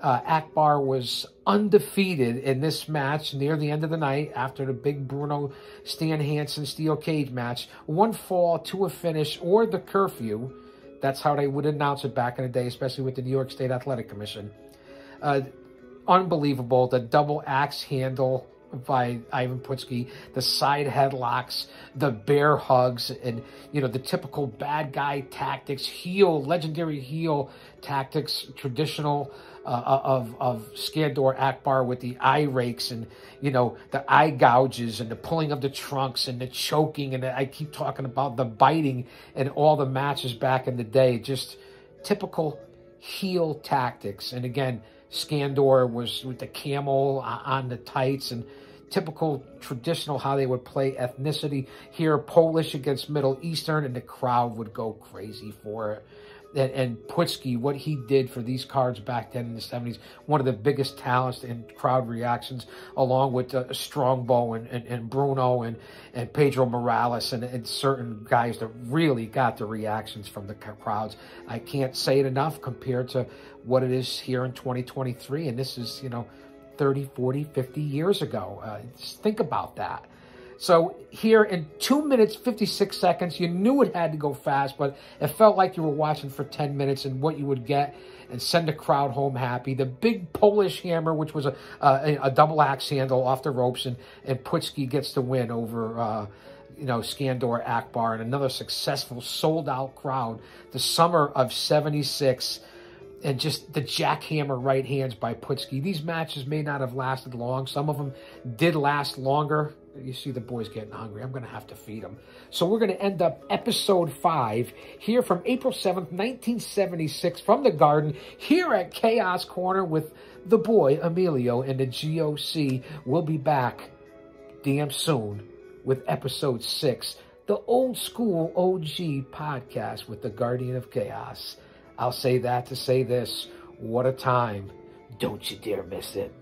Uh, Akbar was undefeated in this match near the end of the night after the big Bruno Stan Hansen steel cage match. One fall to a finish or the curfew. That's how they would announce it back in the day, especially with the New York State Athletic Commission. Uh, unbelievable. The double axe handle by Ivan Putski, the side headlocks, the bear hugs, and, you know, the typical bad guy tactics, heel, legendary heel tactics, traditional uh, of, of Skandor Akbar with the eye rakes and, you know, the eye gouges and the pulling of the trunks and the choking. And the, I keep talking about the biting and all the matches back in the day. Just typical heel tactics. And again, Skandor was with the camel on the tights and typical traditional how they would play ethnicity here, Polish against Middle Eastern, and the crowd would go crazy for it. And, and Putski, what he did for these cards back then in the 70s, one of the biggest talents in crowd reactions, along with uh, Strongbow and, and, and, Bruno and, and Pedro Morales and, and certain guys that really got the reactions from the crowds. I can't say it enough compared to what it is here in 2023. And this is, you know, 30, 40, 50 years ago. Uh, just think about that. So here in 2 minutes, 56 seconds, you knew it had to go fast, but it felt like you were watching for 10 minutes and what you would get and send the crowd home happy. The big Polish hammer, which was a, a, a double axe handle off the ropes, and, and Putski gets the win over... Uh, you know, Skandor Akbar and another successful sold out crowd. The summer of 76 and just the jackhammer right hands by Putski. These matches may not have lasted long. Some of them did last longer. You see the boys getting hungry. I'm going to have to feed them. So we're going to end up episode 5 here from April 7th, 1976 from the Garden here at Chaos Corner with the boy Emilio and the GOC. We'll be back damn soon with episode 6, the old school OG podcast with the Guardian of Chaos. I'll say that to say this. What a time. Don't you dare miss it.